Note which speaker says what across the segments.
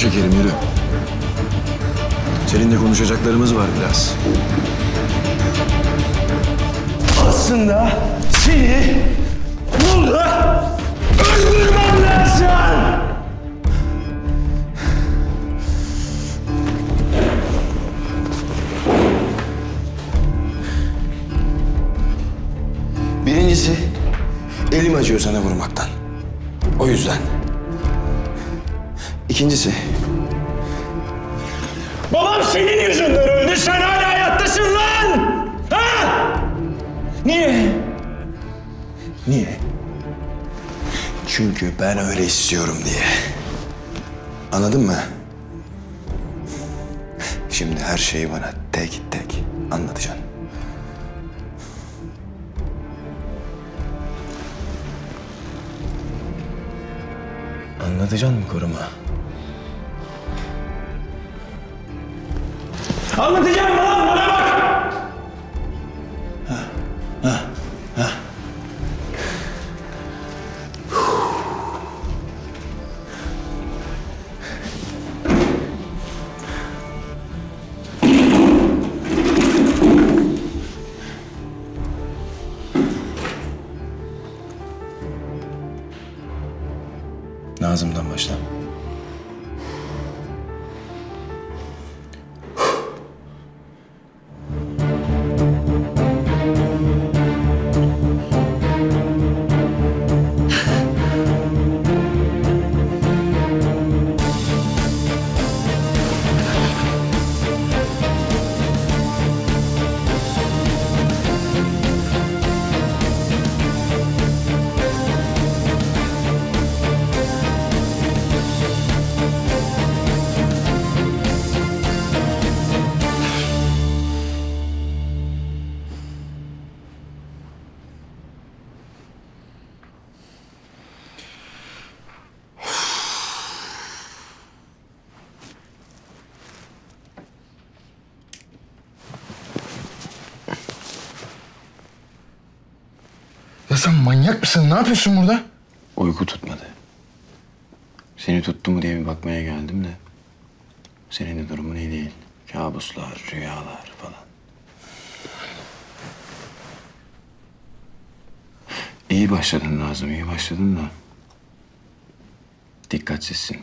Speaker 1: Şekerim yürü. Seninle konuşacaklarımız var biraz.
Speaker 2: Aslında seni burada öldürmem lazım.
Speaker 1: Birincisi elim acıyor sana vurmaktan. O yüzden. İkincisi
Speaker 2: Babam senin yüzünden öldü. Sen hala hayattasın lan. Ha? Niye?
Speaker 1: niye? Çünkü ben öyle istiyorum diye. Anladın mı? Şimdi her şeyi bana tek tek anlatacaksın. Anlatacaksın mı koruma?
Speaker 2: Anlatacağım lan bana bak.
Speaker 1: Nazım'dan başla.
Speaker 3: Sen manyak mısın? Ne yapıyorsun burada?
Speaker 1: Uyku tutmadı. Seni tuttu mu diye bir bakmaya geldim de. Senin de durumun iyi değil. Kabuslar, rüyalar falan. İyi başladın Nazım, iyi başladın da. Dikkatsizsin.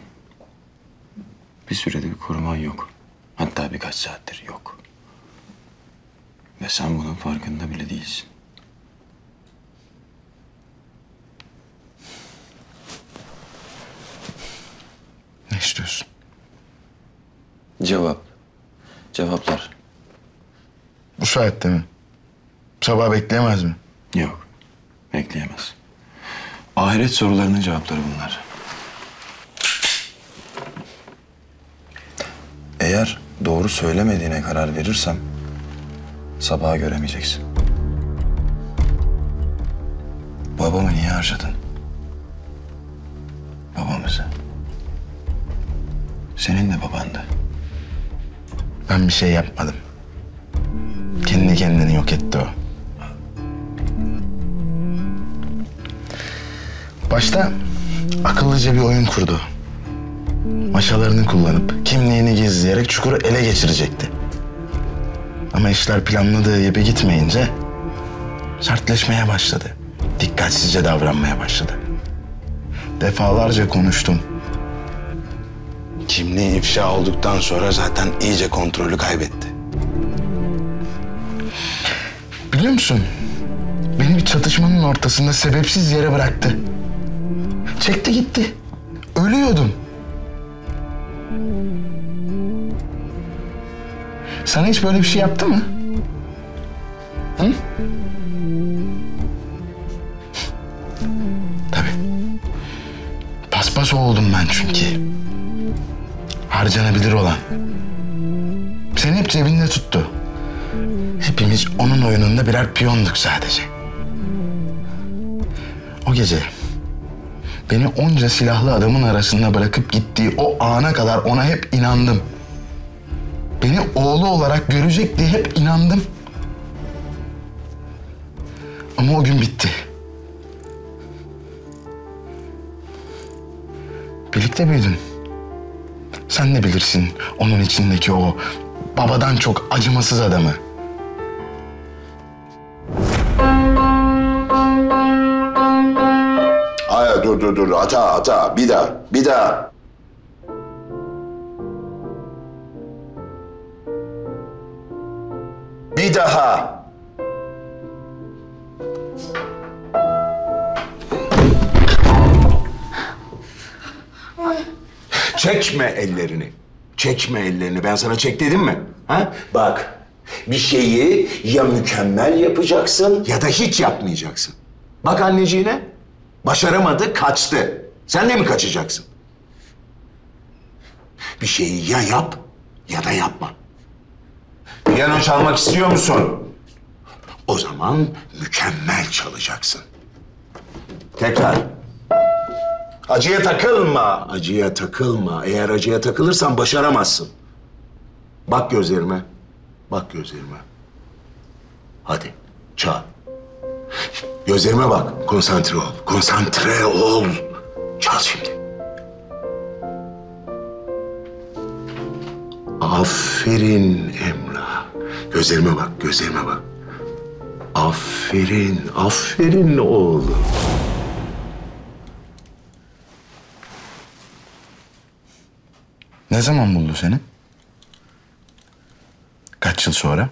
Speaker 1: Bir sürede bir koruman yok. Hatta birkaç saattir yok. Ve sen bunun farkında bile değilsin.
Speaker 3: Ne istiyorsun?
Speaker 1: Cevap. Cevaplar.
Speaker 3: Bu saatte mi? Sabah bekleyemez mi?
Speaker 1: Yok. Bekleyemez. Ahiret sorularının cevapları bunlar. Eğer doğru söylemediğine karar verirsem sabaha göremeyeceksin. Babamı niye harcadın? Babamızı. Senin de babandı.
Speaker 3: Ben bir şey yapmadım. Kendi kendini yok etti o. Başta akıllıca bir oyun kurdu. Maşalarını kullanıp kimliğini gizleyerek çukuru ele geçirecekti. Ama işler planladığı gibi gitmeyince sertleşmeye başladı. Dikkatsizce davranmaya başladı. Defalarca konuştum. Kimliği ifşa olduktan sonra zaten iyice kontrolü kaybetti. Biliyor musun? Beni bir çatışmanın ortasında sebepsiz yere bıraktı. Çekti gitti. Ölüyordum. Sana hiç böyle bir şey yaptı mı? Hı? Tabii. Paspas oldum ben çünkü. Harcanabilir olan. Seni hep cebinde tuttu. Hepimiz onun oyununda birer piyonduk sadece. O gece beni onca silahlı adamın arasında bırakıp gittiği o ana kadar ona hep inandım. Beni oğlu olarak görecek diye hep inandım. Ama o gün bitti. Birlikte büyüdün. Sen de bilirsin onun içindeki o babadan çok acımasız adamı.
Speaker 4: Aya dur dur dur ata ata bir daha bir daha. Bir daha. Çekme ellerini. Çekme ellerini. Ben sana çek dedim mi? Ha? Bak. Bir şeyi ya mükemmel yapacaksın ya da hiç yapmayacaksın. Bak anneciğine. Başaramadı, kaçtı. Sen de mi kaçacaksın? Bir şeyi ya yap ya da yapma. Piyano çalmak istiyor musun? O zaman mükemmel çalacaksın. Tekrar. Acıya takılma. Acıya takılma. Eğer acıya takılırsan başaramazsın. Bak gözlerime. Bak gözlerime. Hadi çal. Gözlerime bak. Konsantre ol. Konsantre ol. Çal şimdi. Aferin Emrah. Gözlerime bak, gözlerime bak. Aferin, aferin oğlum.
Speaker 3: Ne zaman buldu seni? Kaç yıl sonra?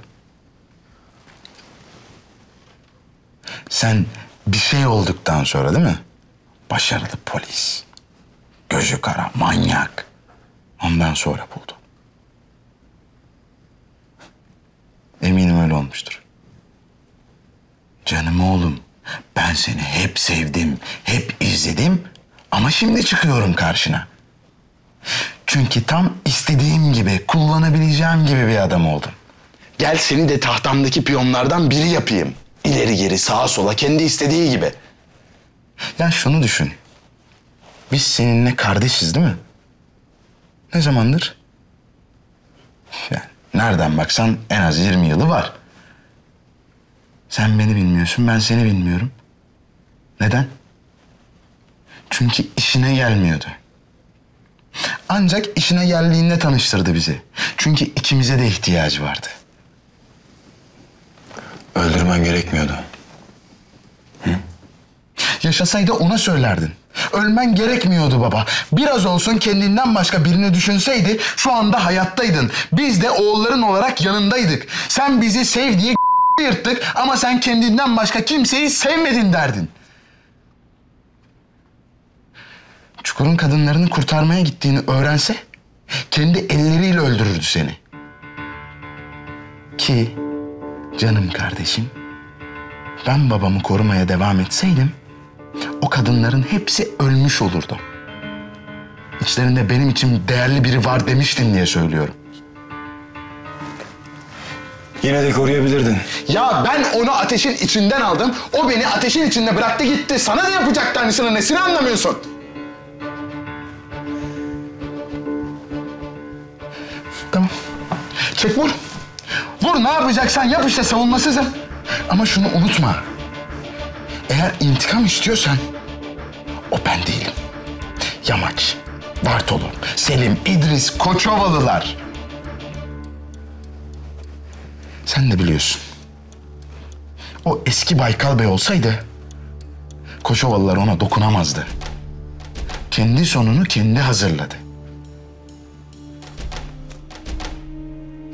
Speaker 3: Sen bir şey olduktan sonra değil mi? Başarılı polis. Gözü kara, manyak. Ondan sonra buldu. Eminim öyle olmuştur. Canım oğlum, ben seni hep sevdim, hep izledim ama şimdi çıkıyorum karşına. Çünkü tam istediğim gibi, kullanabileceğim gibi bir adam oldun. Gel seni de tahtamdaki piyonlardan biri yapayım. İleri geri, sağa sola, kendi istediği gibi. Ya şunu düşün. Biz seninle kardeşiz değil mi? Ne zamandır? Yani nereden baksan en az 20 yılı var. Sen beni bilmiyorsun, ben seni bilmiyorum. Neden? Çünkü işine gelmiyordu. Ancak işine geldiğinde tanıştırdı bizi. Çünkü ikimize de ihtiyacı vardı.
Speaker 1: Öldürmen gerekmiyordu.
Speaker 3: Yaşasaydı ona söylerdin. Ölmen gerekmiyordu baba. Biraz olsun kendinden başka birini düşünseydi şu anda hayattaydın. Biz de oğulların olarak yanındaydık. Sen bizi sev diye yırttık ama sen kendinden başka kimseyi sevmedin derdin. Çukur'un kadınlarını kurtarmaya gittiğini öğrense kendi elleriyle öldürürdü seni. Ki canım kardeşim ben babamı korumaya devam etseydim o kadınların hepsi ölmüş olurdu. İçlerinde benim için değerli biri var demiştin diye söylüyorum.
Speaker 1: Yine de koruyabilirdin.
Speaker 3: Ya ben onu ateşin içinden aldım. O beni ateşin içinde bıraktı gitti. Sana da yapacaktı aynısını. Nesini anlamıyorsun? Çek vur. Vur ne yapacaksan yap işte savunmasızım. Ama şunu unutma. Eğer intikam istiyorsan o ben değilim. Yamaç, Bartolo, Selim, İdris, Koçovalılar. Sen de biliyorsun. O eski Baykal Bey olsaydı Koçovalılar ona dokunamazdı. Kendi sonunu kendi hazırladı.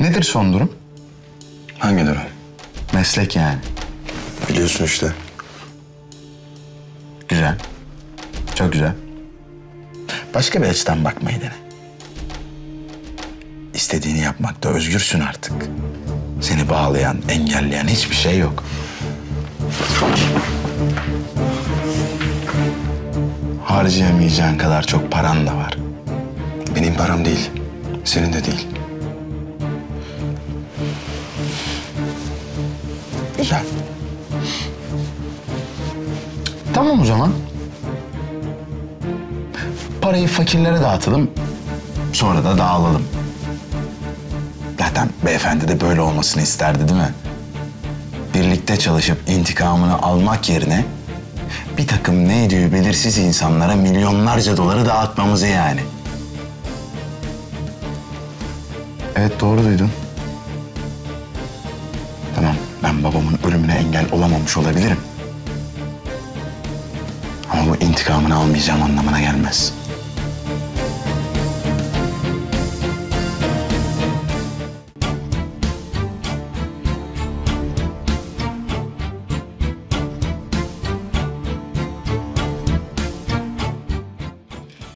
Speaker 3: Nedir son durum?
Speaker 1: Hangi durum?
Speaker 3: Meslek yani.
Speaker 1: Biliyorsun işte.
Speaker 3: Güzel. Çok güzel. Başka bir açıdan bakmayı dene. İstediğini yapmakta özgürsün artık. Seni bağlayan, engelleyen hiçbir şey yok. Harcayamayacağın kadar çok paran da var.
Speaker 1: Benim param değil. Senin de değil.
Speaker 3: Güzel. Tamam o zaman. Parayı fakirlere dağıtalım. Sonra da dağılalım. Zaten beyefendi de böyle olmasını isterdi değil mi? Birlikte çalışıp intikamını almak yerine bir takım neydi belirsiz insanlara milyonlarca doları dağıtmamızı yani. Evet doğru duydun. Babamın ölümüne engel olamamış olabilirim. Ama bu intikamını almayacağım anlamına gelmez.